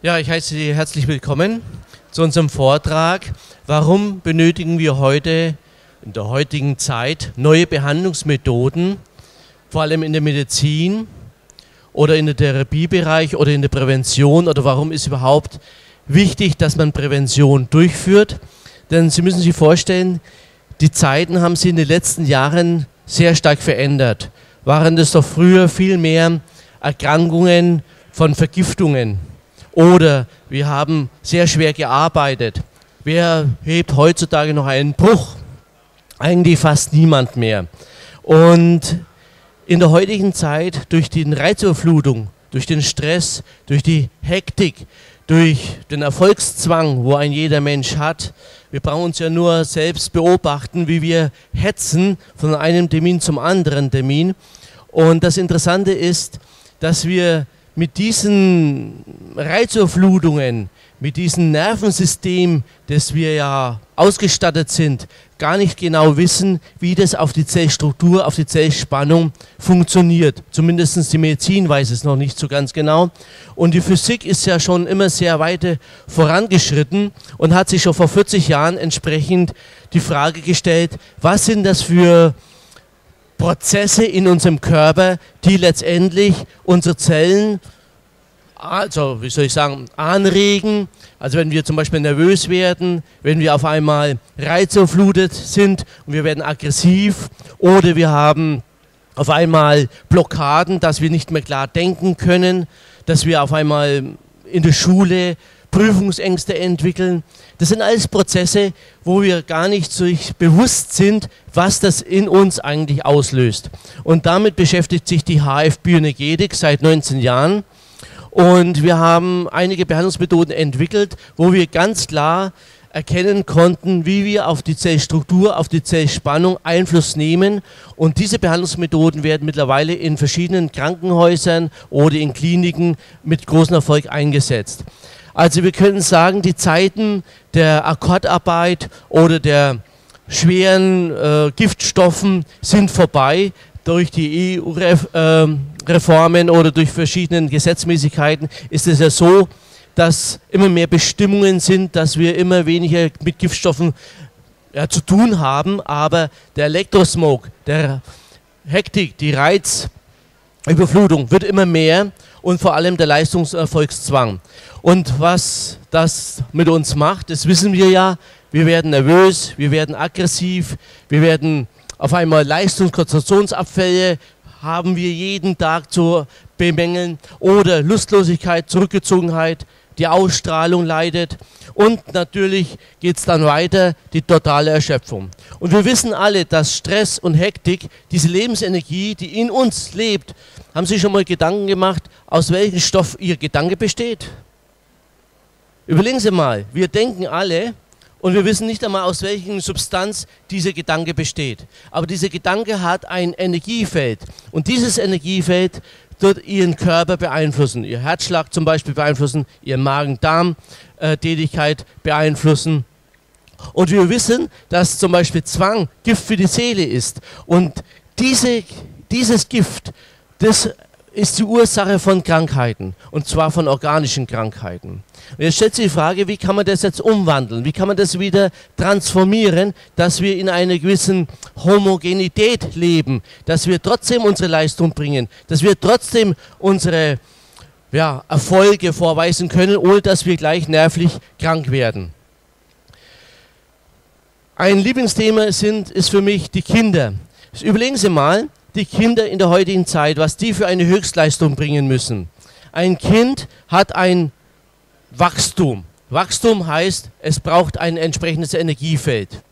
Ja, ich heiße Sie herzlich willkommen zu unserem Vortrag. Warum benötigen wir heute in der heutigen Zeit neue Behandlungsmethoden, vor allem in der Medizin oder in der Therapiebereich oder in der Prävention oder warum ist überhaupt wichtig, dass man Prävention durchführt? Denn Sie müssen sich vorstellen, die Zeiten haben sich in den letzten Jahren sehr stark verändert. Waren das doch früher viel mehr Erkrankungen von Vergiftungen oder wir haben sehr schwer gearbeitet. Wer hebt heutzutage noch einen Bruch? Eigentlich fast niemand mehr. Und in der heutigen Zeit durch die Reizüberflutung, durch den Stress, durch die Hektik, durch den Erfolgszwang, wo ein jeder Mensch hat. Wir brauchen uns ja nur selbst beobachten, wie wir hetzen von einem Termin zum anderen Termin. Und das Interessante ist, dass wir mit diesen Reizüberflutungen, mit diesem Nervensystem, das wir ja ausgestattet sind, gar nicht genau wissen, wie das auf die Zellstruktur, auf die Zellspannung funktioniert. Zumindest die Medizin weiß es noch nicht so ganz genau. Und die Physik ist ja schon immer sehr weit vorangeschritten und hat sich schon vor 40 Jahren entsprechend die Frage gestellt, was sind das für Prozesse in unserem Körper, die letztendlich unsere Zellen, also wie soll ich sagen, anregen. Also wenn wir zum Beispiel nervös werden, wenn wir auf einmal reizüberflutet sind und wir werden aggressiv oder wir haben auf einmal Blockaden, dass wir nicht mehr klar denken können, dass wir auf einmal in der Schule Prüfungsängste entwickeln. Das sind alles Prozesse, wo wir gar nicht so bewusst sind, was das in uns eigentlich auslöst. Und damit beschäftigt sich die HF Bioenergetik seit 19 Jahren. Und wir haben einige Behandlungsmethoden entwickelt, wo wir ganz klar erkennen konnten, wie wir auf die Zellstruktur, auf die Zellspannung Einfluss nehmen. Und diese Behandlungsmethoden werden mittlerweile in verschiedenen Krankenhäusern oder in Kliniken mit großem Erfolg eingesetzt. Also wir können sagen, die Zeiten der Akkordarbeit oder der schweren äh, Giftstoffen sind vorbei. Durch die EU-Reformen oder durch verschiedene Gesetzmäßigkeiten ist es ja so, dass immer mehr Bestimmungen sind, dass wir immer weniger mit Giftstoffen ja, zu tun haben, aber der Elektrosmog, der Hektik, die Reizüberflutung wird immer mehr und vor allem der Leistungserfolgszwang. Und was das mit uns macht, das wissen wir ja. Wir werden nervös, wir werden aggressiv, wir werden auf einmal Leistungskonzentrationsabfälle haben wir jeden Tag zu bemängeln oder Lustlosigkeit, Zurückgezogenheit, die Ausstrahlung leidet und natürlich geht es dann weiter, die totale Erschöpfung. Und wir wissen alle, dass Stress und Hektik, diese Lebensenergie, die in uns lebt, haben Sie schon mal Gedanken gemacht, aus welchem Stoff Ihr Gedanke besteht? Überlegen Sie mal, wir denken alle und wir wissen nicht einmal, aus welcher Substanz dieser Gedanke besteht. Aber dieser Gedanke hat ein Energiefeld und dieses Energiefeld wird Ihren Körper beeinflussen, Ihr Herzschlag zum Beispiel beeinflussen, Ihr Magen-Darm-Tätigkeit beeinflussen. Und wir wissen, dass zum Beispiel Zwang Gift für die Seele ist. Und diese, dieses Gift, das ist die Ursache von Krankheiten und zwar von organischen Krankheiten. Und jetzt stellt sich die Frage, wie kann man das jetzt umwandeln? Wie kann man das wieder transformieren, dass wir in einer gewissen Homogenität leben, dass wir trotzdem unsere Leistung bringen, dass wir trotzdem unsere ja, Erfolge vorweisen können, ohne dass wir gleich nervlich krank werden. Ein Lieblingsthema sind, ist für mich die Kinder. Überlegen Sie mal, die Kinder in der heutigen Zeit, was die für eine Höchstleistung bringen müssen. Ein Kind hat ein Wachstum. Wachstum heißt, es braucht ein entsprechendes Energiefeld.